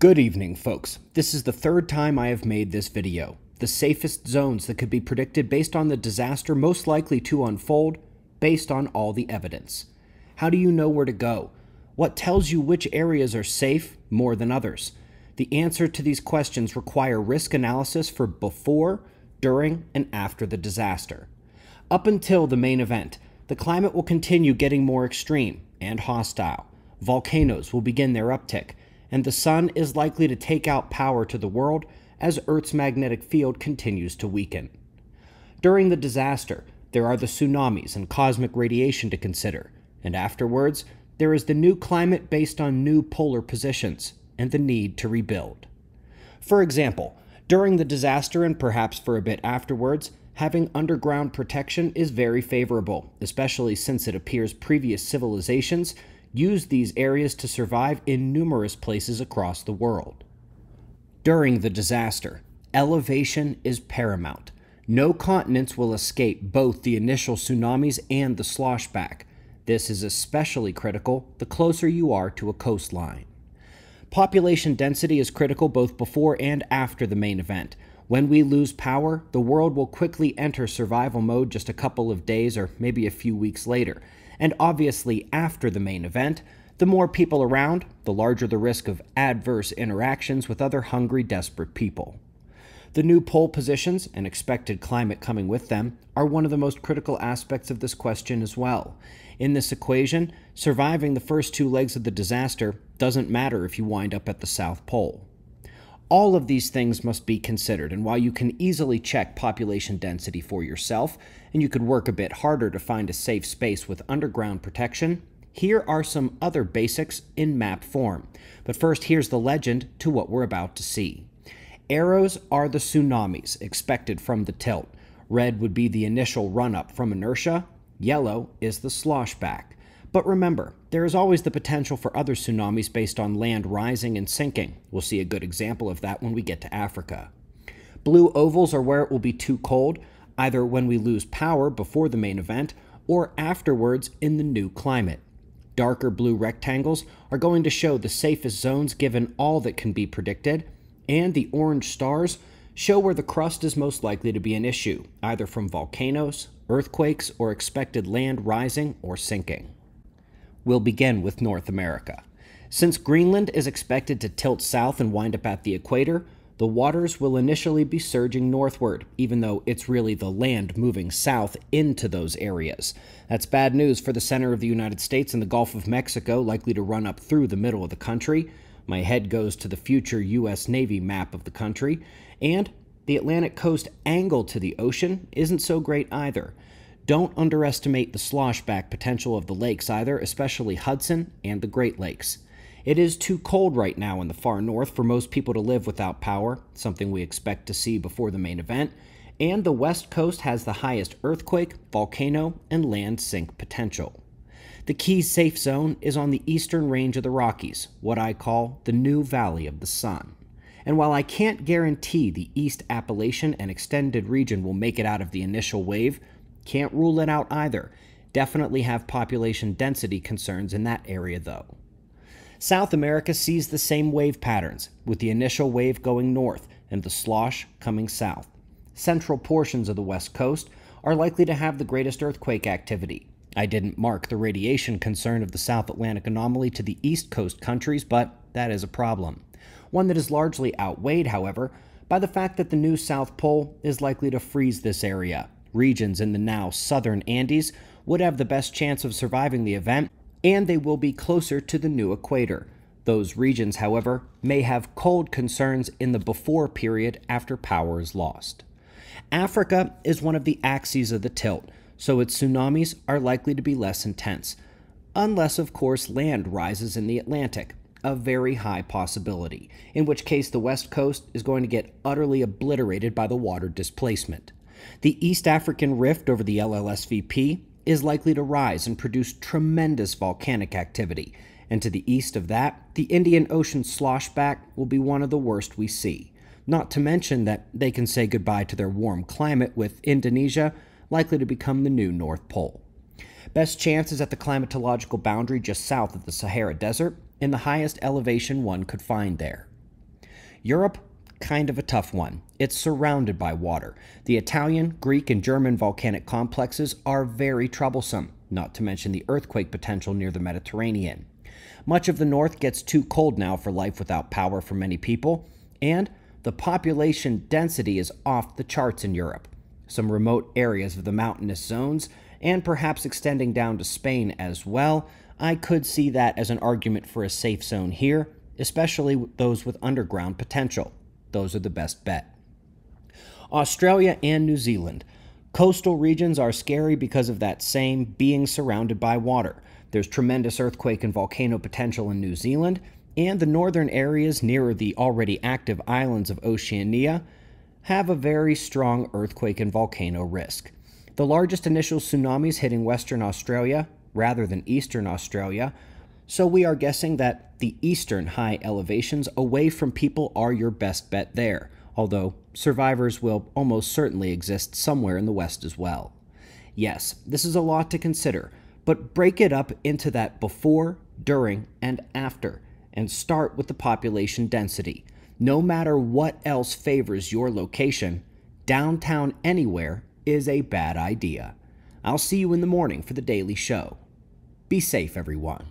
Good evening, folks. This is the third time I have made this video. The safest zones that could be predicted based on the disaster most likely to unfold, based on all the evidence. How do you know where to go? What tells you which areas are safe more than others? The answer to these questions require risk analysis for before, during, and after the disaster. Up until the main event, the climate will continue getting more extreme and hostile. Volcanoes will begin their uptick, and the sun is likely to take out power to the world as Earth's magnetic field continues to weaken. During the disaster, there are the tsunamis and cosmic radiation to consider, and afterwards, there is the new climate based on new polar positions and the need to rebuild. For example, during the disaster and perhaps for a bit afterwards, having underground protection is very favorable, especially since it appears previous civilizations used these areas to survive in numerous places across the world. During the disaster, elevation is paramount. No continents will escape both the initial tsunamis and the sloshback. This is especially critical the closer you are to a coastline. Population density is critical both before and after the main event. When we lose power, the world will quickly enter survival mode just a couple of days or maybe a few weeks later. And obviously, after the main event, the more people around, the larger the risk of adverse interactions with other hungry, desperate people. The new pole positions and expected climate coming with them are one of the most critical aspects of this question as well. In this equation, surviving the first two legs of the disaster doesn't matter if you wind up at the South Pole. All of these things must be considered, and while you can easily check population density for yourself, and you could work a bit harder to find a safe space with underground protection, here are some other basics in map form. But first, here's the legend to what we're about to see. Arrows are the tsunamis expected from the tilt. Red would be the initial run up from inertia, yellow is the sloshback. But remember, there is always the potential for other tsunamis based on land rising and sinking. We'll see a good example of that when we get to Africa. Blue ovals are where it will be too cold, either when we lose power before the main event or afterwards in the new climate. Darker blue rectangles are going to show the safest zones given all that can be predicted, and the orange stars show where the crust is most likely to be an issue, either from volcanoes, earthquakes, or expected land rising or sinking. We'll begin with North America. Since Greenland is expected to tilt south and wind up at the equator, the waters will initially be surging northward, even though it's really the land moving south into those areas. That's bad news for the center of the United States and the Gulf of Mexico, likely to run up through the middle of the country. My head goes to the future U.S. Navy map of the country, and the Atlantic coast angle to the ocean isn't so great either. Don't underestimate the sloshback potential of the lakes either, especially Hudson and the Great Lakes. It is too cold right now in the far north for most people to live without power, something we expect to see before the main event, and the west coast has the highest earthquake, volcano, and land sink potential. The key safe zone is on the eastern range of the Rockies, what I call the New Valley of the Sun. And while I can't guarantee the East Appalachian and extended region will make it out of the initial wave, can't rule it out either. Definitely have population density concerns in that area though. South America sees the same wave patterns, with the initial wave going north and the slosh coming south. Central portions of the west coast are likely to have the greatest earthquake activity. I didn't mark the radiation concern of the South Atlantic anomaly to the east coast countries, but that is a problem. One that is largely outweighed, however, by the fact that the new South Pole is likely to freeze this area. Regions in the now southern Andes would have the best chance of surviving the event, and they will be closer to the new equator. Those regions, however, may have cold concerns in the before period after power is lost. Africa is one of the axes of the tilt, so its tsunamis are likely to be less intense, unless, of course, land rises in the Atlantic, a very high possibility, in which case the west coast is going to get utterly obliterated by the water displacement. The East African rift over the LLSVP is likely to rise and produce tremendous volcanic activity. And to the east of that, the Indian Ocean sloshback will be one of the worst we see. Not to mention that they can say goodbye to their warm climate, with Indonesia likely to become the new North Pole. Best chance is at the climatological boundary just south of the Sahara Desert, in the highest elevation one could find there. Europe, kind of a tough one. It's surrounded by water. The Italian, Greek, and German volcanic complexes are very troublesome, not to mention the earthquake potential near the Mediterranean. Much of the north gets too cold now for life without power for many people, and the population density is off the charts in Europe. Some remote areas of the mountainous zones, and perhaps extending down to Spain as well, I could see that as an argument for a safe zone here, especially those with underground potential. Those are the best bet. Australia and New Zealand. Coastal regions are scary because of that same being surrounded by water. There's tremendous earthquake and volcano potential in New Zealand, and the northern areas nearer the already active islands of Oceania have a very strong earthquake and volcano risk. The largest initial tsunamis hitting Western Australia rather than Eastern Australia, so we are guessing that the eastern high elevations away from people are your best bet there, although survivors will almost certainly exist somewhere in the west as well. Yes, this is a lot to consider, but break it up into that before, during, and after, and start with the population density. No matter what else favors your location, downtown anywhere is a bad idea. I'll see you in the morning for the daily show. Be safe, everyone.